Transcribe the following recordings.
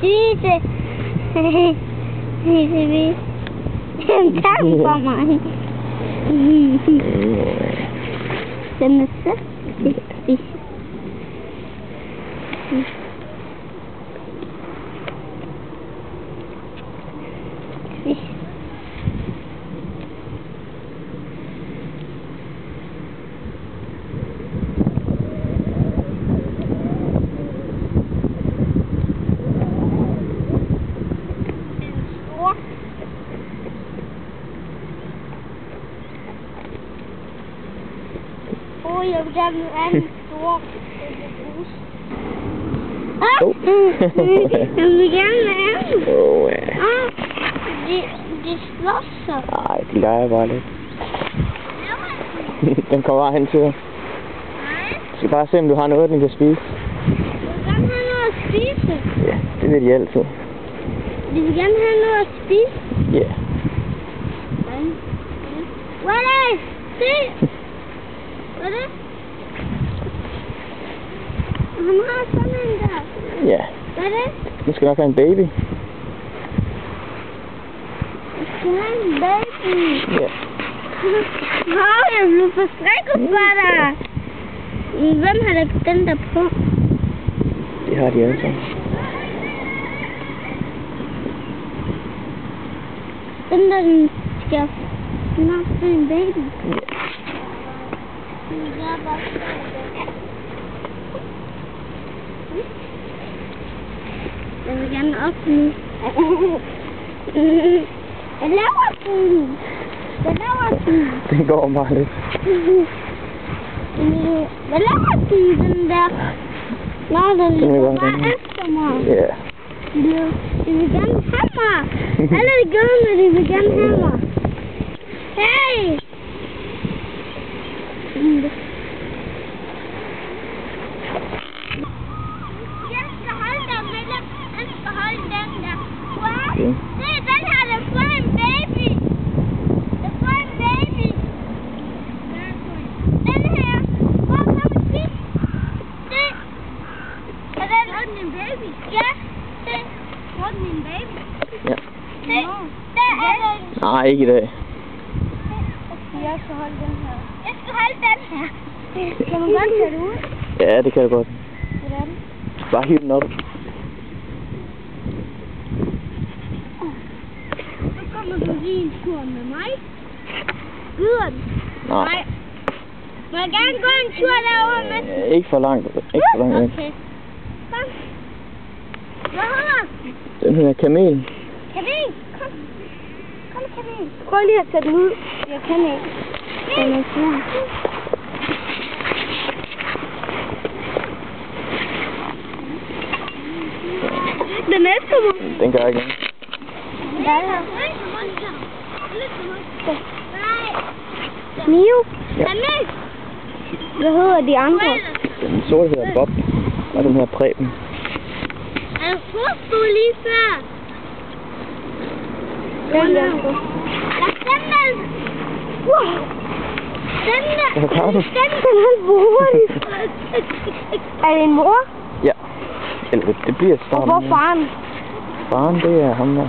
Jesus. Jesus. Tam baman. Sen nasıl? Åh, jeg vil gerne have en stor bus. Ah, Oh. jeg vil gerne have den. Åh, ja. Ah, de, de slås så. Ej, de leger bare lidt. den kommer bare hen til dig. Nej, Du skal bare se, om du har noget, den kan spise. jeg vil gerne have noget at spise. Ja, det vil de altid. De vil gerne have noget at spise. Ja. Hvad er det? Se! Er det? Han har sådan en der. Ja. Er det? Du skal nok have en baby. Jeg skal have en baby. Ja. Åh, jeg blev forskrækket for dig. Hvem har lagt den der på? Det har de alle sammen. Den der, den skal nok få en baby. Ja. En We're gonna gaan afdoen. De lauwe afdoen. De lauwe afdoen. Denk al maar eens. De lauwe afdoen vandaag. Maar de lauwe afdoen. Ja. We gaan hammer. En we're gonna hammer. Se, den her, den får en baby. Den får en baby. Den her. Hvor kommer den? Se. Er den en baby? Ja. Se. Får den en baby? Ja. Se. Der er den. Nej, ikke i dag. Jeg skal holde den her. Jeg skal holde den her. Kan man godt tage det ud? Ja, det kan du godt. Hvordan? Bare hiv den op. Så kommer du lige en tur med mig. Gider den? Nej. Må jeg gerne gå en tur derovre med? Øh, Ikke for langt. Ikke for langt. Okay. Kom. Hvad hedder? Den hedder kamel. Kanin, kom. Kom, kanin. Prøv lige at tage den ud. Jeg kan ikke. Den er svær. Den er mig. Den gør ikke noget. Mio? Ja. Hvad hedder de andre? Den sorte hedder Bob. Og den hedder Preben. Er du forstå lige før? Den der. Den der. Wow. Den der. Hvad har du? Den der er. Er det en mor? Ja. Eller det, det bliver Og starten. hvor faren? Faren, det er ham der.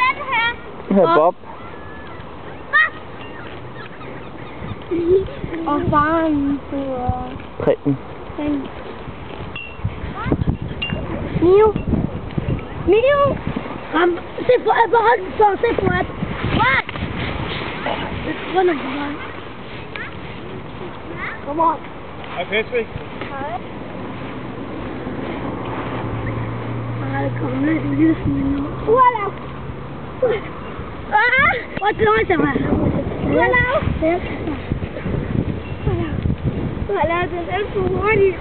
Hvad hedder Bob. Og faren hedder... Preben. Den. Mio. Mio. Ram. Se på Ebbe, hold den så. Se på Ebbe. What? Run op på mig. Kom on. Hej Patrick. Ej, det kommer ned i lysen nu. Voilà. Ah! What's wrong sama? Walau. Walau dan elfu wari.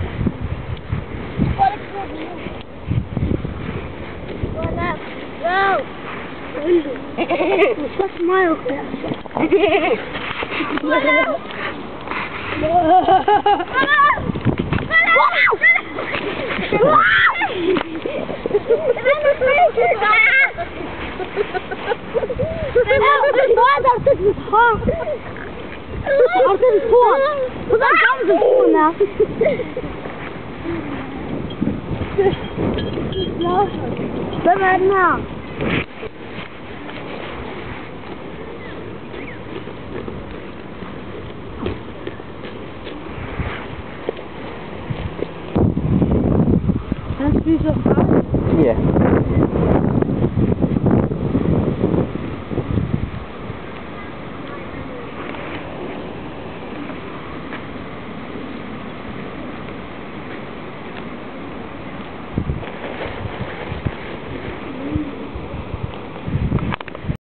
Walau. Wow. What's my Walau. Walau. Walau. Walau. Artık ha. Artık bir puan. Bu da tam bir puan ha. Ben Erna. That's beautiful. Yeah.